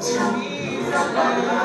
Jesus.